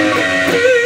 Música